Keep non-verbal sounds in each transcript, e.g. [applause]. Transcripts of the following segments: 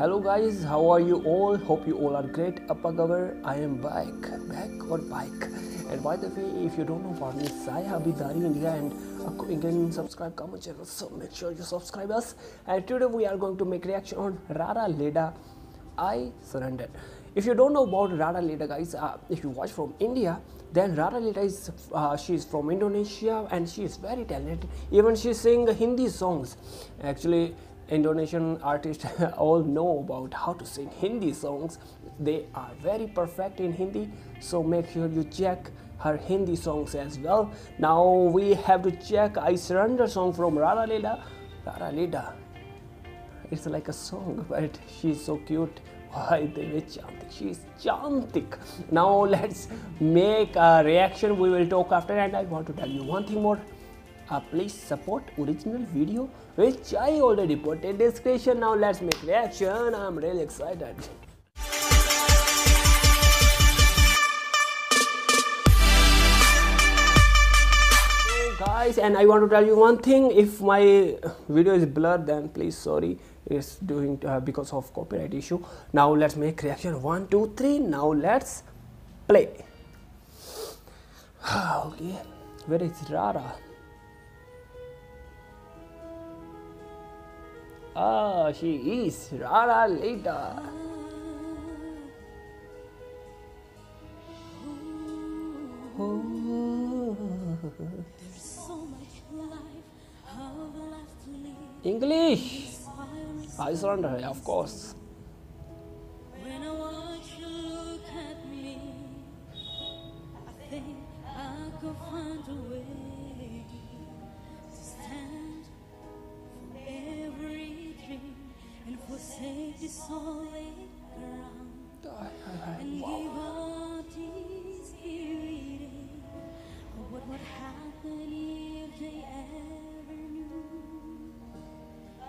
Hello guys, how are you all? Hope you all are great. Apagavar, I am back, back or bike. And by the way, if you don't know about me, Sai Abidari India and a Indian subscribe comment channel, so make sure you subscribe us. And today we are going to make reaction on Rara Lida. I surrender. If you don't know about Rara Lida, guys, uh, if you watch from India, then Rara Lida is uh, she is from Indonesia and she is very talented. Even she sing Hindi songs. Actually, Indonesian artists [laughs] all know about how to sing Hindi songs. They are very perfect in Hindi, so make sure you check her Hindi songs as well. Now we have to check I Surrender song from Rara Lida. Rara Lida. It's like a song, [laughs] but she's so cute. Why they were chantik? She is chantik. Now let's make a reaction. We will talk after, and I want to tell you one thing more uh, please support original video which I already put in description. Now let's make reaction. I'm really excited. Guys and I want to tell you one thing. If my video is blurred then please sorry. It's doing uh, because of copyright issue. Now let's make reaction. One two three. Now let's play. [sighs] Okay. Where is Rara Ah, she is Rara Lida. English. I surrender, of course. When I watch you look at me, I think I could find a way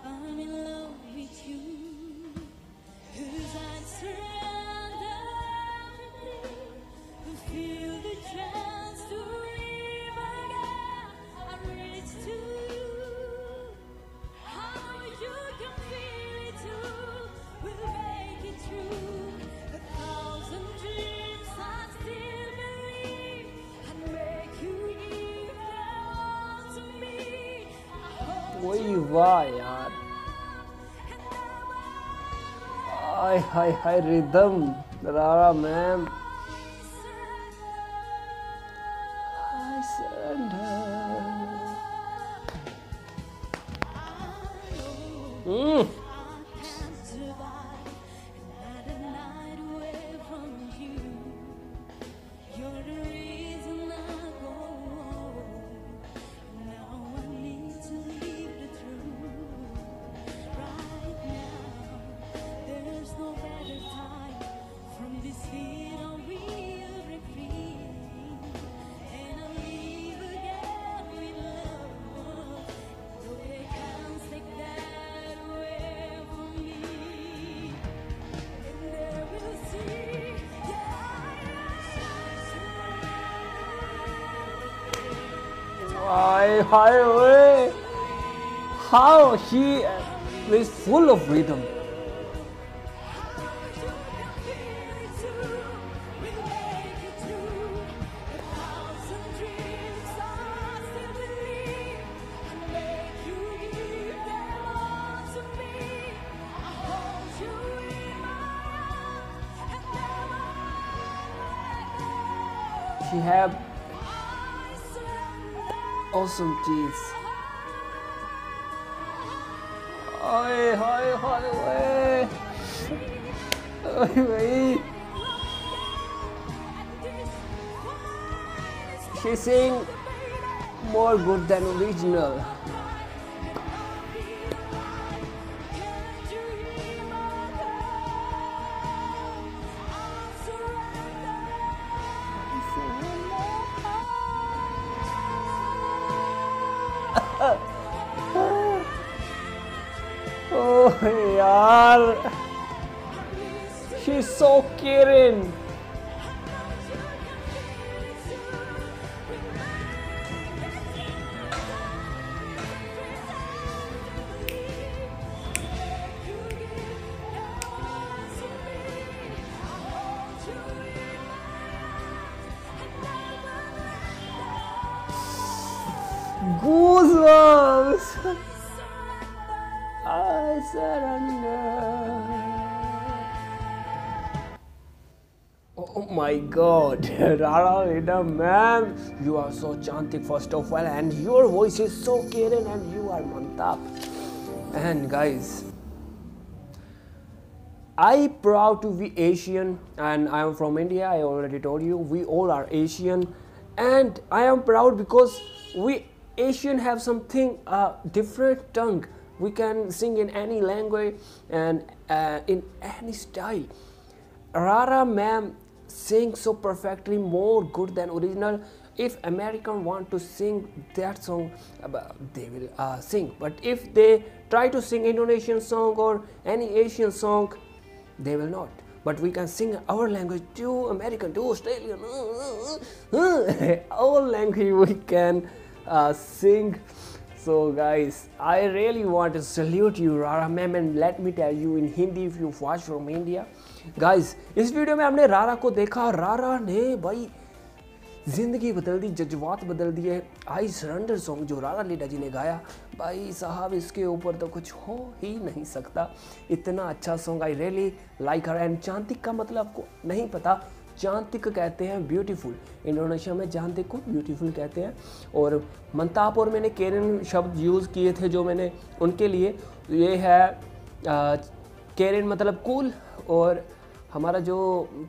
I'm in love with you? Cause I surrender Hope वही यार। Hi hi hi rhythm रारा ma'am. I surrender. Mm. Hi, hi, way. How he is full of rhythm. She have awesome teeth. Ôi, ôi, ôi, ôi. Ôi, vậy. She sing more good than original. Yaar. She's so caring. Oh my god, [laughs] Rara ma'am, you are so chanting first of all, and your voice is so caring, and you are Mantap. And guys, I proud to be Asian, and I am from India. I already told you we all are Asian, and I am proud because we Asian have something uh, different tongue. We can sing in any language and uh, in any style. Rara ma'am sing so perfectly more good than original. If american want to sing that song they will uh, sing. But if they try to sing indonesian song or any asian song they will not. But we can sing our language to american to australian. [laughs] Our language we can uh, sing so, guys, i really want to salute you, rara ma'am, and let me tell you in hindi, if you watch from india. Guys इस video में हमने रारा को देखा। रारा ने भाई, ज़िंदगी बदल दी, जज्बात बदल दिए। आई सरेंडर सॉन्ग जो रारा लीडा जी ने गाया। भाई साहब, इसके ऊपर तो कुछ हो ही नहीं सकता। इतना अच्छा song I really like her and चांतिक का मतलब आपको नहीं पता चांतिक कहते हैं ब्यूटीफुल इंडोनेशिया में चांतिक को ब्यूटीफुल कहते हैं। और मंताप और मैंने केरन शब्द यूज़ किए थे जो मैंने उनके लिए। ये है आ, केरन मतलब कूल और हमारा जो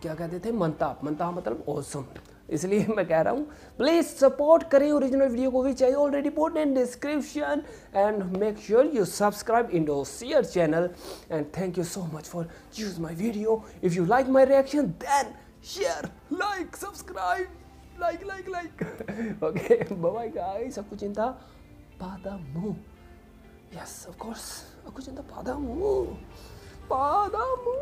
क्या कहते थे? मनताप मनताप मतलब ओसम इसलिए मैं कह रहा हूँ प्लीज़ सपोर्ट करें ओरिजिनल वीडियो को भी। चाहिए already port in description and make sure you subscribe in dough share channel and thank you so much for choose my video if you like my reaction then share, like, subscribe, like, like, like. [laughs] Oke, okay, bye bye guys. Aku cinta padamu. Yes, of course. Aku cinta padamu. Padamu.